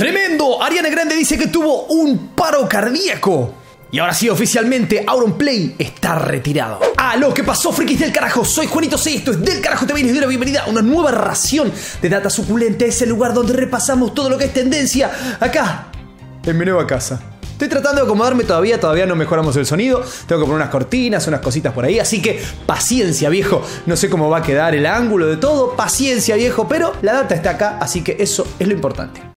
Tremendo, Ariana Grande dice que tuvo un paro cardíaco. Y ahora sí, oficialmente, Auronplay está retirado. Ah, lo que pasó, frikis del carajo. Soy Juanito C. Esto es Del Carajo TV y les doy la bienvenida a una nueva ración de data suculenta. Es el lugar donde repasamos todo lo que es tendencia acá, en mi nueva casa. Estoy tratando de acomodarme todavía, todavía no mejoramos el sonido. Tengo que poner unas cortinas, unas cositas por ahí. Así que paciencia, viejo. No sé cómo va a quedar el ángulo de todo. Paciencia, viejo. Pero la data está acá, así que eso es lo importante.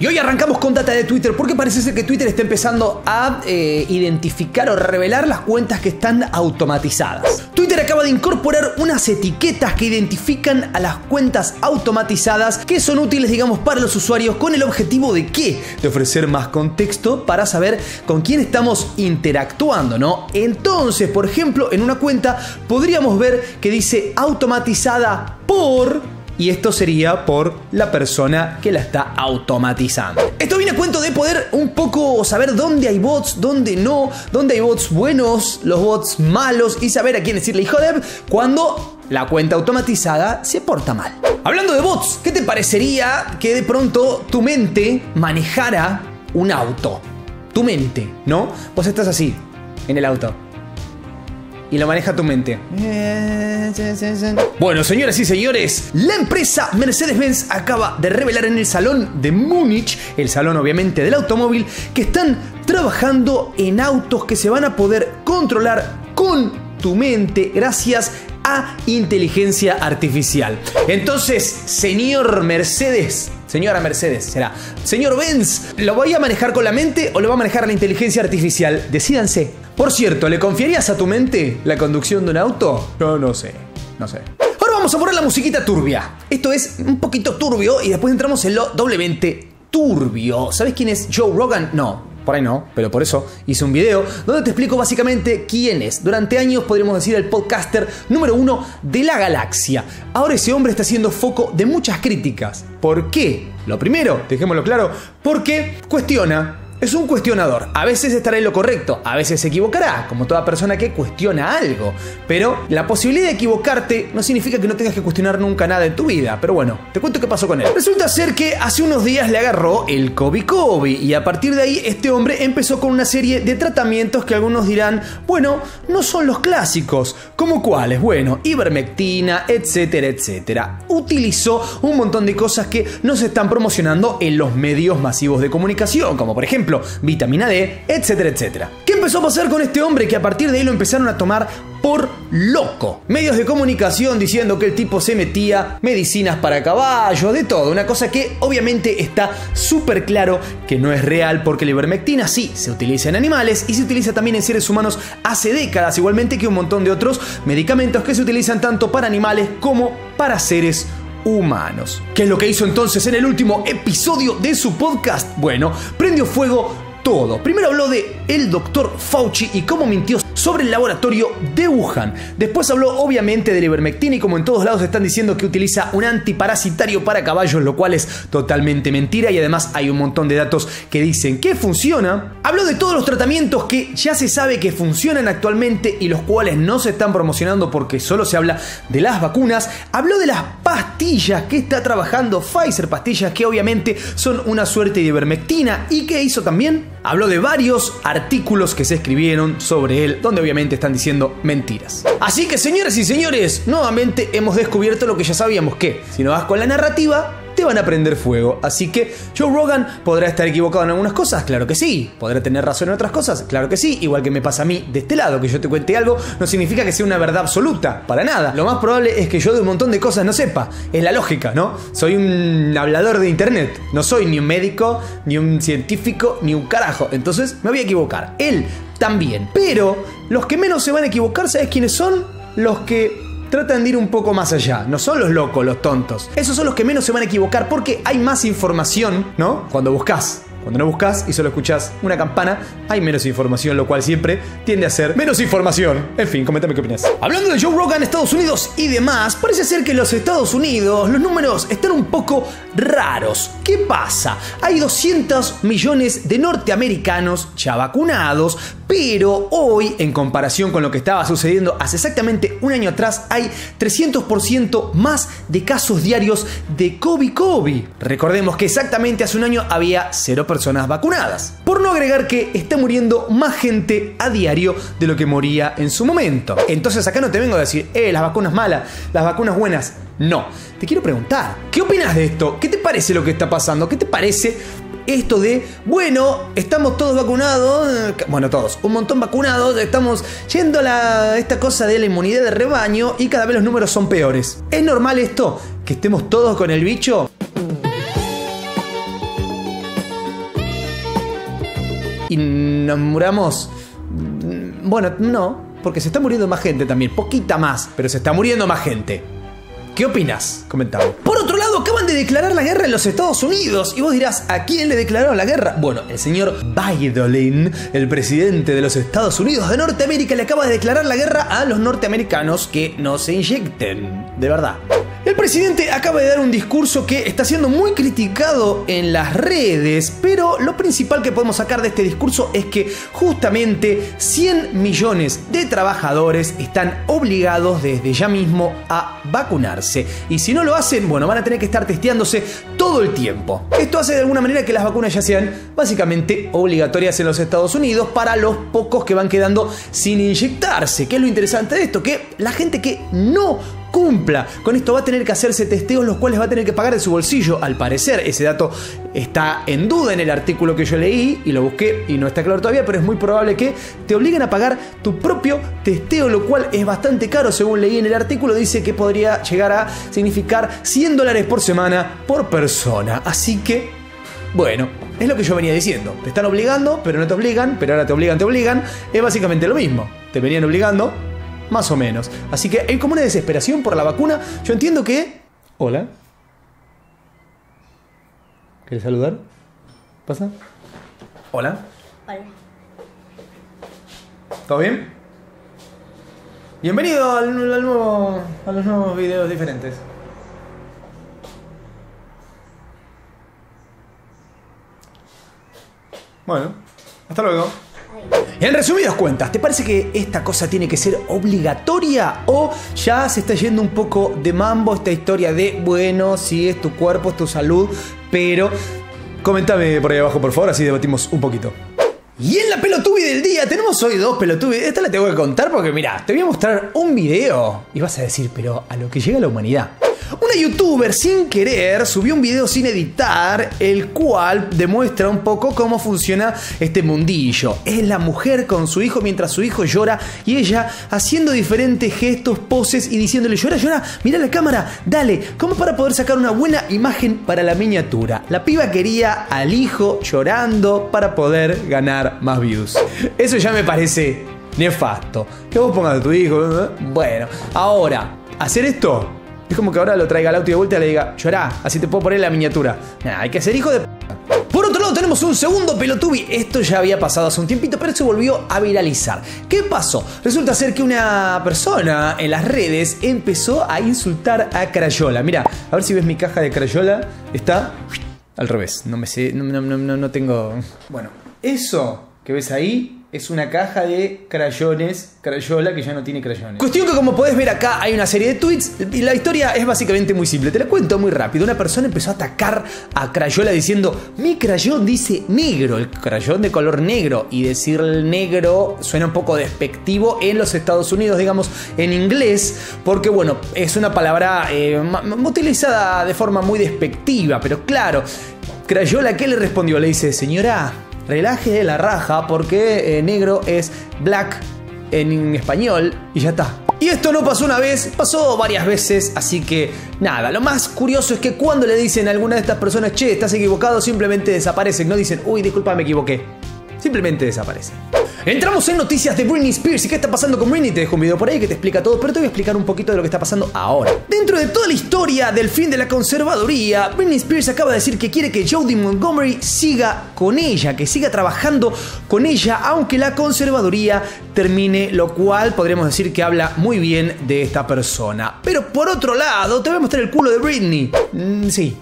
Y hoy arrancamos con data de Twitter porque parece ser que Twitter está empezando a eh, identificar o revelar las cuentas que están automatizadas. Twitter acaba de incorporar unas etiquetas que identifican a las cuentas automatizadas que son útiles, digamos, para los usuarios con el objetivo de qué? De ofrecer más contexto para saber con quién estamos interactuando, ¿no? Entonces, por ejemplo, en una cuenta podríamos ver que dice automatizada por y esto sería por la persona que la está automatizando. Esto viene a cuento de poder un poco saber dónde hay bots, dónde no, dónde hay bots buenos, los bots malos y saber a quién decirle hijo de cuando la cuenta automatizada se porta mal. Hablando de bots, ¿qué te parecería que de pronto tu mente manejara un auto? Tu mente, ¿no? Vos estás así, en el auto y lo maneja tu mente. Bueno, señoras y señores, la empresa Mercedes-Benz acaba de revelar en el salón de Múnich, el salón obviamente del automóvil, que están trabajando en autos que se van a poder controlar con tu mente gracias a inteligencia artificial. Entonces, señor Mercedes, señora Mercedes, será, señor Benz, ¿lo voy a manejar con la mente o lo va a manejar la inteligencia artificial? Decídanse. Por cierto, ¿le confiarías a tu mente la conducción de un auto? Yo no sé, no sé. Ahora vamos a poner la musiquita turbia. Esto es un poquito turbio y después entramos en lo doblemente turbio. ¿Sabes quién es Joe Rogan? No, por ahí no, pero por eso hice un video donde te explico básicamente quién es. Durante años podríamos decir el podcaster número uno de la galaxia. Ahora ese hombre está siendo foco de muchas críticas. ¿Por qué? Lo primero, dejémoslo claro, porque cuestiona es un cuestionador. A veces estará en lo correcto, a veces se equivocará, como toda persona que cuestiona algo. Pero la posibilidad de equivocarte no significa que no tengas que cuestionar nunca nada en tu vida. Pero bueno, te cuento qué pasó con él. Resulta ser que hace unos días le agarró el COVID-COVID y a partir de ahí este hombre empezó con una serie de tratamientos que algunos dirán, bueno, no son los clásicos. ¿Como cuáles? Bueno, ivermectina, etcétera, etcétera. Utilizó un montón de cosas que no se están promocionando en los medios masivos de comunicación, como por ejemplo vitamina D, etcétera, etcétera. ¿Qué empezó a pasar con este hombre que a partir de ahí lo empezaron a tomar por loco? Medios de comunicación diciendo que el tipo se metía medicinas para caballos, de todo, una cosa que obviamente está súper claro que no es real porque la ivermectina sí se utiliza en animales y se utiliza también en seres humanos hace décadas, igualmente que un montón de otros medicamentos que se utilizan tanto para animales como para seres humanos humanos. ¿Qué es lo que hizo entonces en el último episodio de su podcast? Bueno, prendió fuego todo. Primero habló de el doctor Fauci y cómo mintió sobre el laboratorio de Wuhan. Después habló obviamente del ivermectina y como en todos lados están diciendo que utiliza un antiparasitario para caballos, lo cual es totalmente mentira y además hay un montón de datos que dicen que funciona. Habló de todos los tratamientos que ya se sabe que funcionan actualmente y los cuales no se están promocionando porque solo se habla de las vacunas. Habló de las pastillas que está trabajando Pfizer, pastillas que obviamente son una suerte de ivermectina y que hizo también habló de varios artículos que se escribieron sobre él, donde obviamente están diciendo mentiras. Así que señores y señores, nuevamente hemos descubierto lo que ya sabíamos que, si no vas con la narrativa, te van a prender fuego. Así que Joe Rogan podrá estar equivocado en algunas cosas, claro que sí. Podrá tener razón en otras cosas, claro que sí. Igual que me pasa a mí de este lado, que yo te cuente algo, no significa que sea una verdad absoluta, para nada. Lo más probable es que yo de un montón de cosas no sepa. Es la lógica, ¿no? Soy un hablador de internet. No soy ni un médico, ni un científico, ni un carajo. Entonces me voy a equivocar. Él también. Pero los que menos se van a equivocar, ¿sabes quiénes son? Los que tratan de ir un poco más allá. No son los locos, los tontos. Esos son los que menos se van a equivocar porque hay más información, ¿no? Cuando buscas Cuando no buscas y solo escuchas una campana, hay menos información, lo cual siempre tiende a ser menos información. En fin, coméntame qué opinas. Hablando de Joe Rogan, Estados Unidos y demás, parece ser que en los Estados Unidos los números están un poco raros. ¿Qué pasa? Hay 200 millones de norteamericanos ya vacunados, pero hoy, en comparación con lo que estaba sucediendo hace exactamente un año atrás, hay 300% más de casos diarios de COVID-COVID. Recordemos que exactamente hace un año había cero personas vacunadas. Por no agregar que está muriendo más gente a diario de lo que moría en su momento. Entonces acá no te vengo a decir, eh, las vacunas malas, las vacunas buenas. No, te quiero preguntar, ¿qué opinas de esto? ¿Qué te parece lo que está pasando? ¿Qué te parece esto de, bueno, estamos todos vacunados, bueno, todos, un montón vacunados, estamos yendo a la, esta cosa de la inmunidad de rebaño y cada vez los números son peores. ¿Es normal esto? ¿Que estemos todos con el bicho? ¿Y nos muramos? Bueno, no, porque se está muriendo más gente también, poquita más, pero se está muriendo más gente. ¿Qué opinas? Comentado. Por otro lado, acaban de declarar la guerra en los Estados Unidos. Y vos dirás, ¿a quién le declararon la guerra? Bueno, el señor Biden, el presidente de los Estados Unidos de Norteamérica, le acaba de declarar la guerra a los norteamericanos que no se inyecten. De verdad. El presidente acaba de dar un discurso que está siendo muy criticado en las redes, pero lo principal que podemos sacar de este discurso es que justamente 100 millones de trabajadores están obligados desde ya mismo a vacunarse. Y si no lo hacen, bueno, van a tener que estar testeándose todo el tiempo. Esto hace de alguna manera que las vacunas ya sean básicamente obligatorias en los Estados Unidos para los pocos que van quedando sin inyectarse. ¿Qué es lo interesante de esto? Que la gente que no cumpla. Con esto va a tener que hacerse testeos los cuales va a tener que pagar de su bolsillo. Al parecer, ese dato está en duda en el artículo que yo leí y lo busqué y no está claro todavía, pero es muy probable que te obliguen a pagar tu propio testeo, lo cual es bastante caro. Según leí en el artículo, dice que podría llegar a significar 100 dólares por semana por persona. Así que, bueno, es lo que yo venía diciendo. Te están obligando, pero no te obligan, pero ahora te obligan, te obligan. Es básicamente lo mismo. Te venían obligando, más o menos. Así que hay como una desesperación por la vacuna. Yo entiendo que... Hola. ¿Quieres saludar? ¿Pasa? Hola. Hola. ¿Todo bien? Bienvenido al, al nuevo, a los nuevos videos diferentes. Bueno, hasta luego. En resumidas cuentas, ¿te parece que esta cosa tiene que ser obligatoria o ya se está yendo un poco de mambo esta historia de, bueno, si es tu cuerpo, es tu salud, pero comentame por ahí abajo, por favor, así debatimos un poquito. Y en la pelotubi del día tenemos hoy dos pelotubis. Esta la tengo que contar porque mira, te voy a mostrar un video y vas a decir, pero a lo que llega la humanidad. Una youtuber sin querer subió un video sin editar, el cual demuestra un poco cómo funciona este mundillo. Es la mujer con su hijo mientras su hijo llora y ella haciendo diferentes gestos, poses y diciéndole llora, llora, mira la cámara, dale, como para poder sacar una buena imagen para la miniatura. La piba quería al hijo llorando para poder ganar más views. Eso ya me parece nefasto. Que vos pongas a tu hijo, ¿eh? bueno, ahora, hacer esto es como que ahora lo traiga al auto de vuelta y le diga, llorá, así te puedo poner la miniatura. Nah, hay que ser hijo de p. Por otro lado tenemos un segundo pelotubi. Esto ya había pasado hace un tiempito, pero se volvió a viralizar. ¿Qué pasó? Resulta ser que una persona en las redes empezó a insultar a Crayola. Mira, a ver si ves mi caja de Crayola. Está al revés. No me sé, no, no, no, no tengo... Bueno, eso que ves ahí es una caja de crayones, crayola que ya no tiene crayones. Cuestión que como podés ver acá hay una serie de tweets y la historia es básicamente muy simple. Te la cuento muy rápido. Una persona empezó a atacar a crayola diciendo, mi crayón dice negro, el crayón de color negro. Y decir negro suena un poco despectivo en los Estados Unidos, digamos, en inglés, porque bueno, es una palabra eh, utilizada de forma muy despectiva, pero claro. Crayola, ¿qué le respondió? Le dice, señora, relaje de la raja porque eh, negro es black en español y ya está. Y esto no pasó una vez, pasó varias veces, así que nada, lo más curioso es que cuando le dicen a alguna de estas personas, che, estás equivocado, simplemente desaparecen, no dicen, uy, disculpa, me equivoqué. Simplemente desaparecen. Entramos en noticias de Britney Spears y qué está pasando con Britney. Te dejo un video por ahí que te explica todo, pero te voy a explicar un poquito de lo que está pasando ahora. Dentro de toda la historia del fin de la conservaduría, Britney Spears acaba de decir que quiere que Jodie Montgomery siga con ella, que siga trabajando con ella, aunque la conservaduría termine, lo cual podríamos decir que habla muy bien de esta persona. Pero por otro lado, te voy a mostrar el culo de Britney. Mm, sí,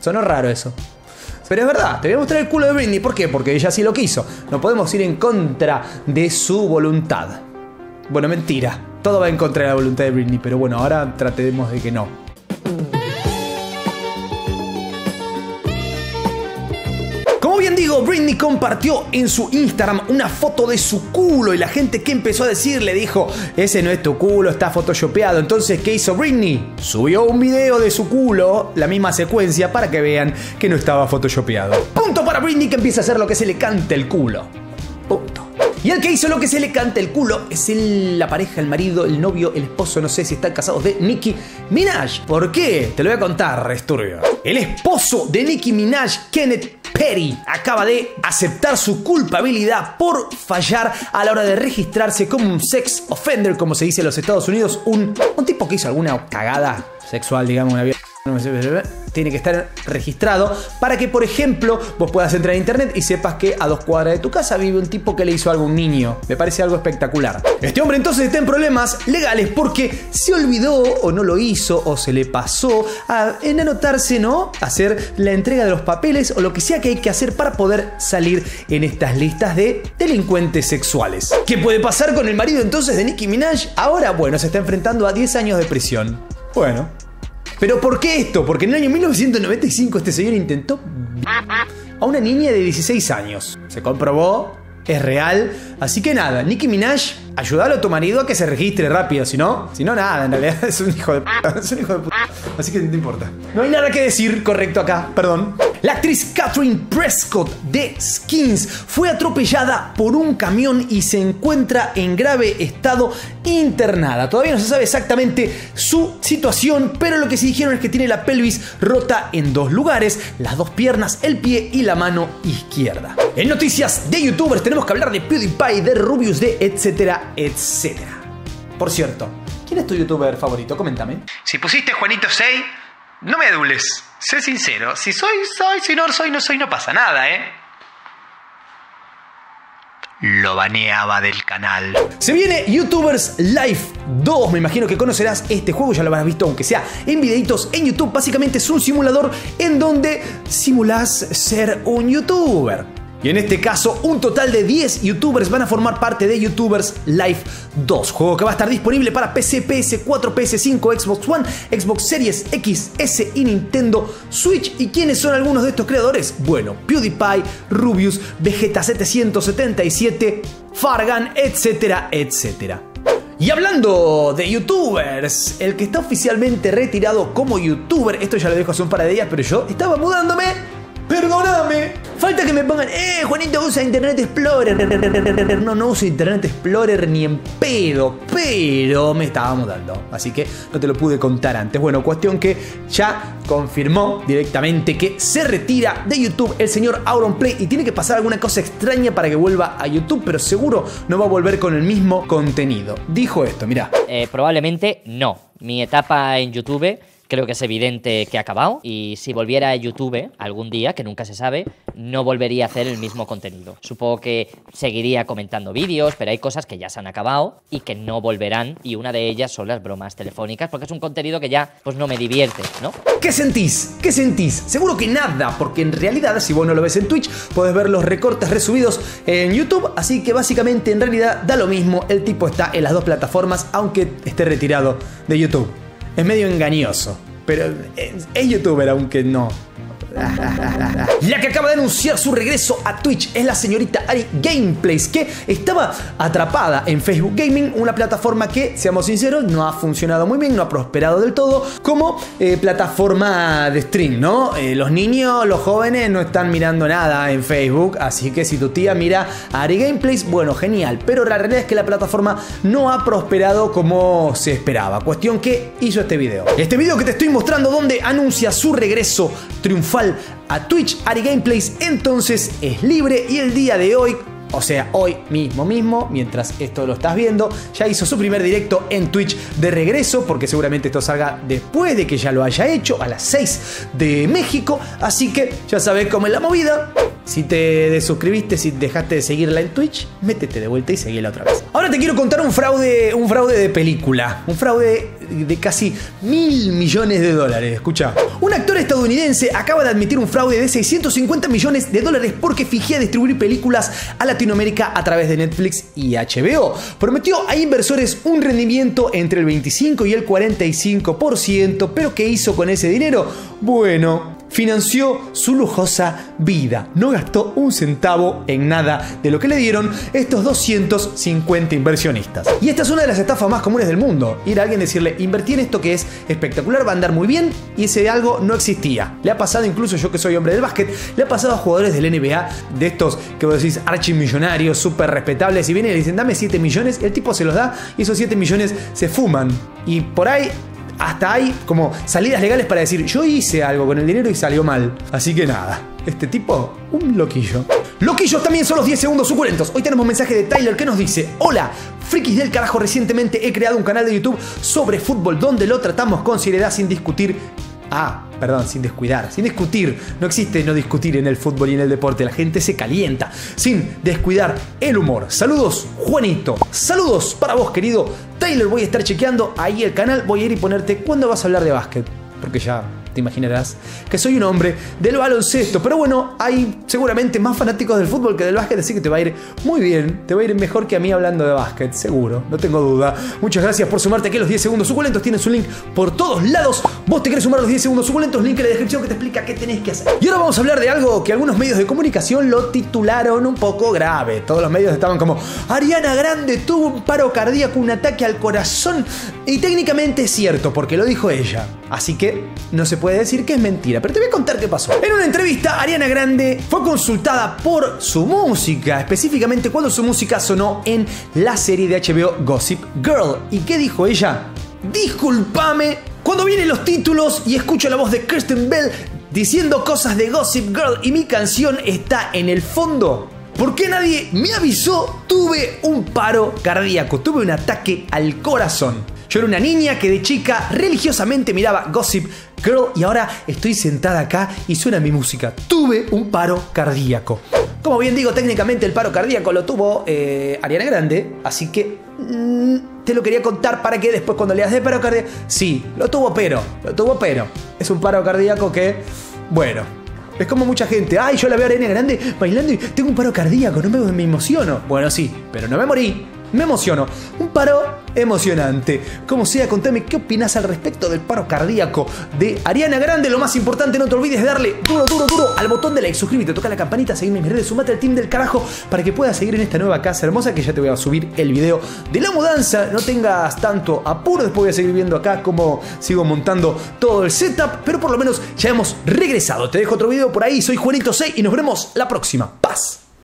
sonó raro eso. Pero es verdad, te voy a mostrar el culo de Britney. ¿Por qué? Porque ella sí lo quiso. No podemos ir en contra de su voluntad. Bueno, mentira. Todo va en contra de la voluntad de Britney, pero bueno, ahora tratemos de que no. Digo, Britney compartió en su Instagram una foto de su culo y la gente que empezó a decir le dijo, ese no es tu culo, está photoshopeado. Entonces, ¿qué hizo Britney? Subió un video de su culo, la misma secuencia, para que vean que no estaba photoshopeado. Punto para Britney que empieza a hacer lo que se le cante el culo. Punto. Y el que hizo lo que se le canta el culo es el, la pareja, el marido, el novio, el esposo, no sé si están casados, de Nicki Minaj. ¿Por qué? Te lo voy a contar, Resturbio. El esposo de Nicki Minaj, Kenneth Perry, acaba de aceptar su culpabilidad por fallar a la hora de registrarse como un sex offender, como se dice en los Estados Unidos, un, un tipo que hizo alguna cagada sexual, digamos, una tiene que estar registrado para que, por ejemplo, vos puedas entrar a internet y sepas que a dos cuadras de tu casa vive un tipo que le hizo algo a un niño. Me parece algo espectacular. Este hombre entonces está en problemas legales porque se olvidó o no lo hizo o se le pasó a, en anotarse, ¿no? Hacer la entrega de los papeles o lo que sea que hay que hacer para poder salir en estas listas de delincuentes sexuales. ¿Qué puede pasar con el marido entonces de Nicki Minaj? Ahora, bueno, se está enfrentando a 10 años de prisión. Bueno, ¿Pero por qué esto? Porque en el año 1995 este señor intentó a una niña de 16 años. Se comprobó, es real. Así que nada, Nicki Minaj, ayúdalo a tu marido a que se registre rápido. Si no, si no, nada, en realidad es un hijo de puta. Es un hijo de puta. Así que no importa. No hay nada que decir correcto acá, perdón. La actriz Catherine Prescott de Skins fue atropellada por un camión y se encuentra en grave estado internada. Todavía no se sabe exactamente su situación, pero lo que sí dijeron es que tiene la pelvis rota en dos lugares, las dos piernas, el pie y la mano izquierda. En noticias de youtubers tenemos que hablar de PewDiePie, de Rubius, de etcétera, etcétera. Por cierto, ¿quién es tu youtuber favorito? Coméntame. Si pusiste Juanito 6, no me adules. Sé sincero. Si soy, soy. Si no soy, no soy, no pasa nada, ¿eh? Lo baneaba del canal. Se viene YouTubers Live 2. Me imagino que conocerás este juego, ya lo habrás visto, aunque sea en videitos en YouTube. Básicamente es un simulador en donde simulás ser un YouTuber. Y en este caso, un total de 10 youtubers van a formar parte de YouTubers Live 2, juego que va a estar disponible para PC, PS4, PS5, Xbox One, Xbox Series X, S y Nintendo Switch. ¿Y quiénes son algunos de estos creadores? Bueno, PewDiePie, Rubius, Vegeta 777, Fargan, etcétera, etcétera. Y hablando de youtubers, el que está oficialmente retirado como youtuber, esto ya lo dejo hace un par de días, pero yo estaba mudándome. Perdóname, Que me pongan, eh, Juanito usa Internet Explorer. No, no uso Internet Explorer ni en pedo, pero me estaba mudando. Así que no te lo pude contar antes. Bueno, cuestión que ya confirmó directamente que se retira de YouTube el señor Auronplay y tiene que pasar alguna cosa extraña para que vuelva a YouTube, pero seguro no va a volver con el mismo contenido. Dijo esto, mira. Eh, probablemente no. Mi etapa en YouTube creo que es evidente que ha acabado y si volviera a YouTube algún día, que nunca se sabe, no volvería a hacer el mismo contenido. Supongo que seguiría comentando vídeos, pero hay cosas que ya se han acabado y que no volverán y una de ellas son las bromas telefónicas porque es un contenido que ya pues no me divierte, ¿no? ¿Qué sentís? ¿Qué sentís? Seguro que nada, porque en realidad si vos no lo ves en Twitch, puedes ver los recortes resubidos en YouTube, así que básicamente en realidad da lo mismo, el tipo está en las dos plataformas aunque esté retirado de YouTube. Es medio engañoso. Pero es, youtuber, aunque no. La que acaba de anunciar su regreso a Twitch es la señorita Ari Gameplays, que estaba atrapada en Facebook Gaming, una plataforma que, seamos sinceros, no ha funcionado muy bien, no ha prosperado del todo como eh, plataforma de stream, ¿no? Eh, los niños, los jóvenes no están mirando nada en Facebook, así que si tu tía mira a Ari Gameplays, bueno, genial, pero la realidad es que la plataforma no ha prosperado como se esperaba. Cuestión que hizo este video. Este video que te estoy mostrando donde anuncia su regreso triunfal a Twitch, Ari Gameplays entonces es libre y el día de hoy o sea, hoy mismo mismo, mientras esto lo estás viendo, ya hizo su primer directo en Twitch de regreso, porque seguramente esto salga después de que ya lo haya hecho, a las 6 de México, así que ya sabes cómo es la movida. Si te desuscribiste, si dejaste de seguirla en Twitch, métete de vuelta y seguila otra vez. Ahora te quiero contar un fraude, un fraude de película, un fraude de casi mil millones de dólares. Escucha, un actor estadounidense acaba de admitir un fraude de 650 millones de dólares porque fingía distribuir películas a Latinoamérica a través de Netflix y HBO. Prometió a inversores un rendimiento entre el 25 y el 45%, pero ¿qué hizo con ese dinero? Bueno, financió su lujosa vida. No gastó un centavo en nada de lo que le dieron estos 250 inversionistas. Y esta es una de las estafas más comunes del mundo. Ir a alguien decirle, invertí en esto que es espectacular, va a andar muy bien, y ese algo no existía. Le ha pasado incluso yo que soy hombre del básquet, le ha pasado a jugadores del NBA, de estos que vos decís archimillonarios, súper respetables, y vienen y le dicen, dame 7 millones, el tipo se los da, y esos 7 millones se fuman. Y por ahí hasta hay como salidas legales para decir, yo hice algo con el dinero y salió mal. Así que nada, este tipo, un loquillo. Loquillos también son los 10 segundos suculentos. Hoy tenemos un mensaje de Tyler que nos dice, hola, frikis del carajo, recientemente he creado un canal de YouTube sobre fútbol donde lo tratamos con seriedad sin discutir Ah, perdón, sin descuidar, sin discutir. No existe no discutir en el fútbol y en el deporte. La gente se calienta. Sin descuidar el humor. Saludos, Juanito. Saludos para vos, querido Taylor. Voy a estar chequeando ahí el canal. Voy a ir y ponerte cuándo vas a hablar de básquet. Porque ya imaginarás que soy un hombre del baloncesto. Pero bueno, hay seguramente más fanáticos del fútbol que del básquet, así que te va a ir muy bien. Te va a ir mejor que a mí hablando de básquet, seguro, no tengo duda. Muchas gracias por sumarte aquí a los 10 segundos suculentos. Tienes un link por todos lados. Vos te querés sumar los 10 segundos suculentos, link en la descripción que te explica qué tenés que hacer. Y ahora vamos a hablar de algo que algunos medios de comunicación lo titularon un poco grave. Todos los medios estaban como, Ariana Grande tuvo un paro cardíaco, un ataque al corazón. Y técnicamente es cierto, porque lo dijo ella. Así que no se puede decir que es mentira, pero te voy a contar qué pasó. En una entrevista, Ariana Grande fue consultada por su música, específicamente cuando su música sonó en la serie de HBO Gossip Girl. ¿Y qué dijo ella? Disculpame, cuando vienen los títulos y escucho la voz de Kirsten Bell diciendo cosas de Gossip Girl y mi canción está en el fondo. ¿Por qué nadie me avisó? Tuve un paro cardíaco, tuve un ataque al corazón. Yo era una niña que de chica religiosamente miraba Gossip Girl y ahora estoy sentada acá y suena mi música. Tuve un paro cardíaco. Como bien digo, técnicamente el paro cardíaco lo tuvo eh, Ariana Grande, así que mm, te lo quería contar para que después cuando le das de paro cardíaco... Sí, lo tuvo pero, lo tuvo pero. Es un paro cardíaco que, bueno, es como mucha gente, ay, yo la veo a Ariana Grande bailando y tengo un paro cardíaco, no me, me emociono. Bueno, sí, pero no me morí, me emociono. Un paro emocionante. Como sea, contame qué opinas al respecto del paro cardíaco de Ariana Grande. Lo más importante, no te olvides de darle duro, duro, duro al botón de like. Suscríbete, toca la campanita, seguime en mis redes, sumate al team del carajo para que puedas seguir en esta nueva casa hermosa que ya te voy a subir el video de la mudanza. No tengas tanto apuro, después voy a seguir viendo acá cómo sigo montando todo el setup, pero por lo menos ya hemos regresado. Te dejo otro video por ahí, soy Juanito 6 y nos vemos la próxima. Paz.